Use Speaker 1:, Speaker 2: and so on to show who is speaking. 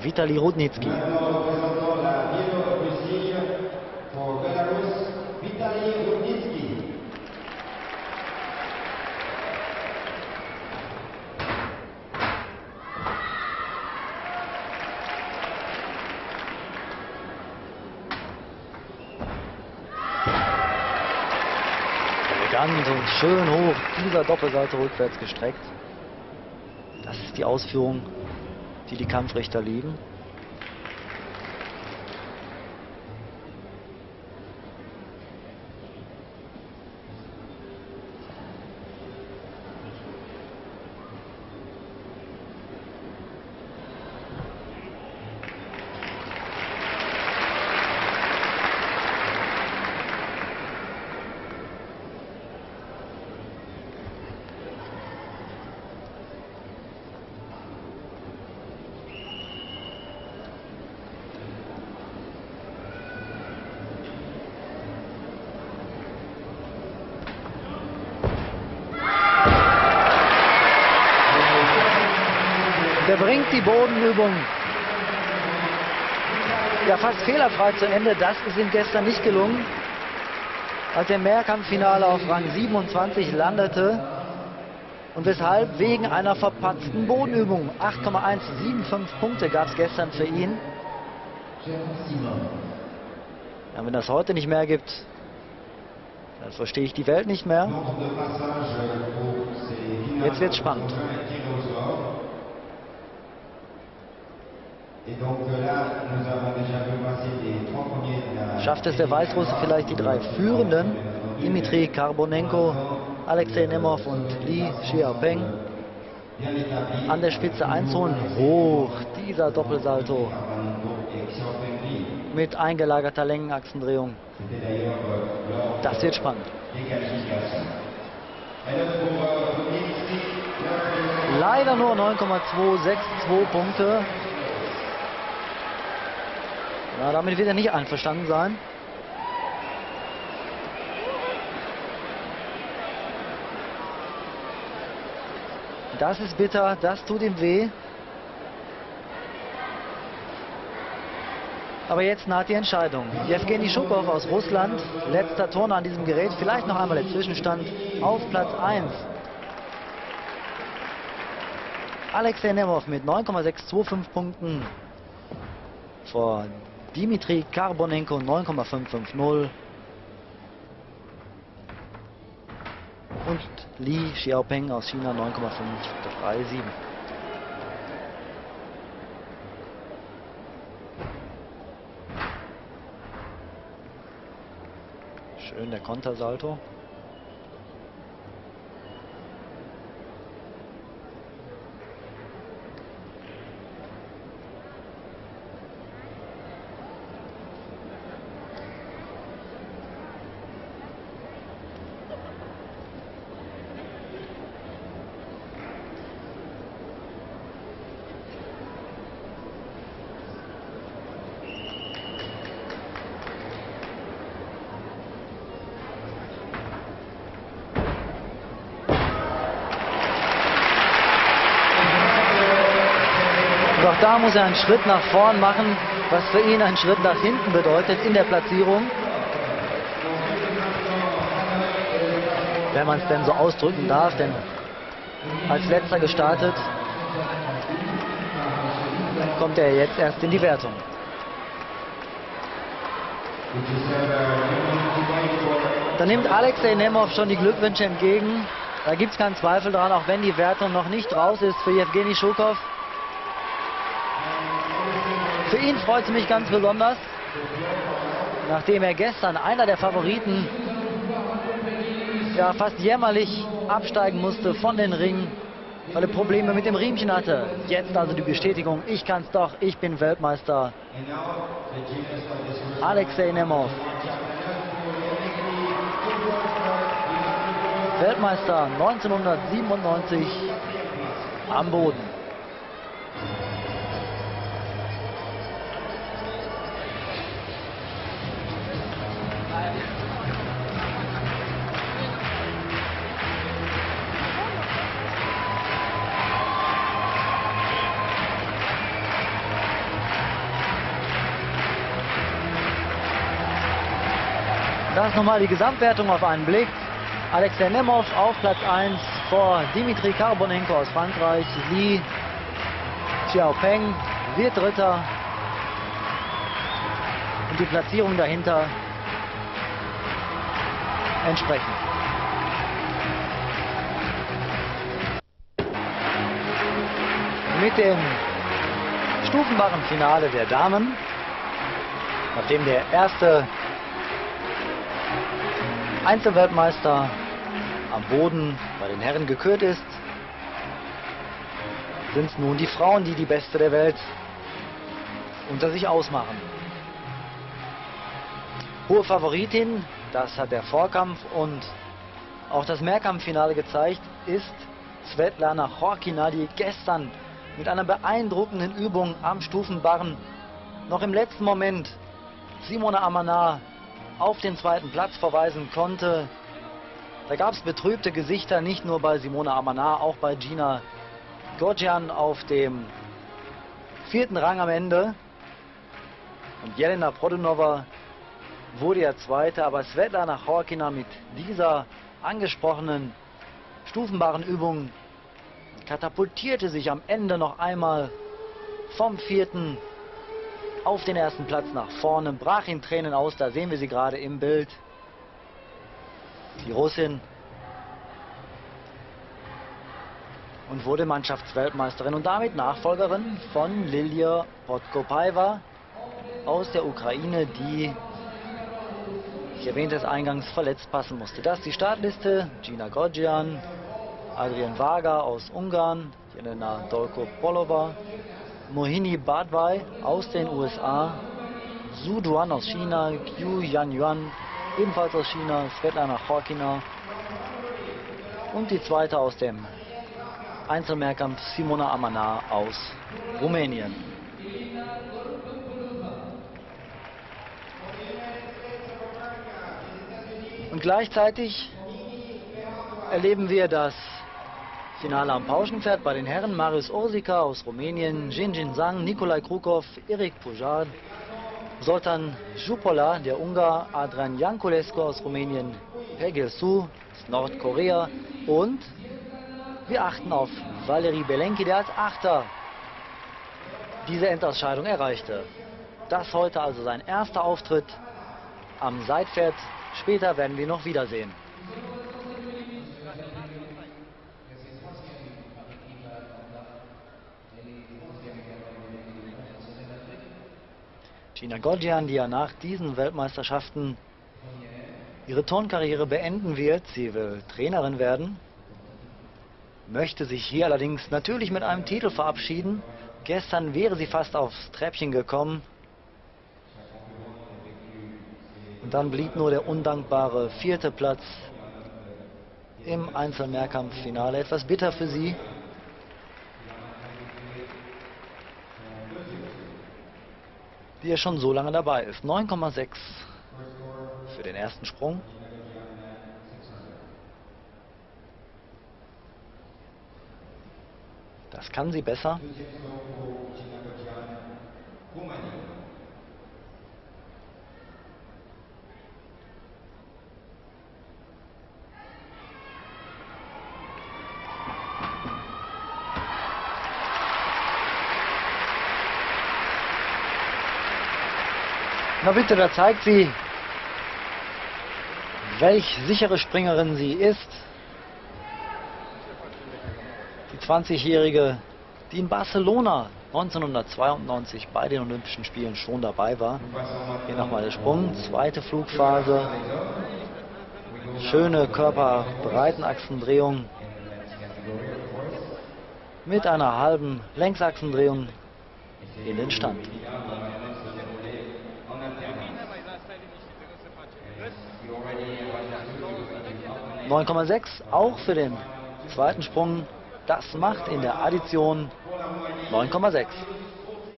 Speaker 1: Vitali Rudnicki. Elegant und schön hoch, dieser Doppelseite rückwärts gestreckt. Das ist die Ausführung, die die Kampfrichter lieben. Der bringt die Bodenübung ja fast fehlerfrei zu Ende. Das ist ihm gestern nicht gelungen. Als er im Mehrkampffinale auf Rang 27 landete. Und weshalb? Wegen einer verpatzten Bodenübung. 8,175 Punkte gab es gestern für ihn. Ja, wenn das heute nicht mehr gibt, dann verstehe ich die Welt nicht mehr. Jetzt wird es spannend. Schafft es der Weißrusse vielleicht die drei Führenden, Dimitri Karbonenko, Alexei Nemov und Li Xiaopeng, an der Spitze einzuholen? Hoch, dieser Doppelsalto mit eingelagerter Längenachsendrehung. Das wird spannend. Leider nur 9,262 Punkte. Na, damit wird er nicht einverstanden sein. Das ist bitter, das tut ihm weh. Aber jetzt naht die Entscheidung. Jewgeni Schukow aus Russland, letzter Turner an diesem Gerät, vielleicht noch einmal der Zwischenstand auf Platz 1. Alexei Nemov mit 9,625 Punkten vor Dimitri Karbonenko 9,550 und Li Xiaopeng aus China 9,537. Schön der Kontersalto. Doch da muss er einen Schritt nach vorn machen, was für ihn einen Schritt nach hinten bedeutet in der Platzierung. Wenn man es denn so ausdrücken darf, denn als letzter gestartet kommt er jetzt erst in die Wertung. Da nimmt Alexei Nemov schon die Glückwünsche entgegen. Da gibt es keinen Zweifel dran, auch wenn die Wertung noch nicht raus ist für Jewgeni Schukow. Für ihn freut es mich ganz besonders, nachdem er gestern einer der Favoriten ja fast jämmerlich absteigen musste von den Ringen, weil er Probleme mit dem Riemchen hatte. Jetzt also die Bestätigung, ich kann es doch, ich bin Weltmeister. Alexei Nemov. Weltmeister 1997 am Boden. Das nochmal die Gesamtwertung auf einen Blick. Alexei Nemov auf Platz 1 vor Dimitri Karbonenko aus Frankreich. Li Xiaopeng wird Dritter. Und die Platzierung dahinter entsprechend. Mit dem stufenbaren Finale der Damen, nachdem der erste Einzelweltmeister am Boden bei den Herren gekürt ist, sind es nun die Frauen, die die Beste der Welt unter sich ausmachen. Hohe Favoritin, das hat der Vorkampf und auch das Mehrkampffinale gezeigt, ist Svetlana Chorkina, die gestern mit einer beeindruckenden Übung am Stufenbarren noch im letzten Moment Simona Amana auf den zweiten Platz verweisen konnte. Da gab es betrübte Gesichter, nicht nur bei Simona Amana, auch bei Gina Gorgian auf dem vierten Rang am Ende. Und Jelena Produnova wurde ja Zweite, aber Svetlana Chorkina mit dieser angesprochenen stufenbaren Übung katapultierte sich am Ende noch einmal vom vierten auf den ersten Platz nach vorne, brach in Tränen aus, da sehen wir sie gerade im Bild. Die Russin und wurde Mannschaftsweltmeisterin und damit Nachfolgerin von Lilia Podkopaeva aus der Ukraine, die, ich erwähnte es eingangs, verletzt passen musste. Das ist die Startliste. Gina Godjian, Adrian Vaga aus Ungarn, Jelena Dolko-Polova, Mohini Badwai aus den USA, Su Duan aus China, Yu Yan Yuan ebenfalls aus China, Svetlana Chorkina und die zweite aus dem Einzelmehrkampf Simona Amana aus Rumänien. Und gleichzeitig erleben wir das Finale am Pauschenpferd bei den Herren. Marius Orsika aus Rumänien, Jinjin Sang, Nikolai Krukov, Erik Pujar, Zoltan Jupola, der Ungar, Adrian Jankulescu aus Rumänien, Pegel Su aus Nordkorea und wir achten auf Valery Belenki, der als Achter diese Endausscheidung erreichte. Das heute also sein erster Auftritt am Seitpferd. Später werden wir noch wiedersehen. Gina Godjian, die ja nach diesen Weltmeisterschaften ihre Turnkarriere beenden wird. Sie will Trainerin werden, möchte sich hier allerdings natürlich mit einem Titel verabschieden. Gestern wäre sie fast aufs Treppchen gekommen. Und dann blieb nur der undankbare vierte Platz im Einzelmehrkampffinale. Etwas bitter für sie. Die ja schon so lange dabei ist. 9,6 für den ersten Sprung. Das kann sie besser. Na bitte, da zeigt sie, welch sichere Springerin sie ist. Die 20-Jährige, die in Barcelona 1992 bei den Olympischen Spielen schon dabei war. Hier nochmal der Sprung, zweite Flugphase. Schöne Körperbreitenachsendrehung mit einer halben Längsachsendrehung in den Stand. 9,6 auch für den zweiten Sprung. Das macht in der Addition 9,6.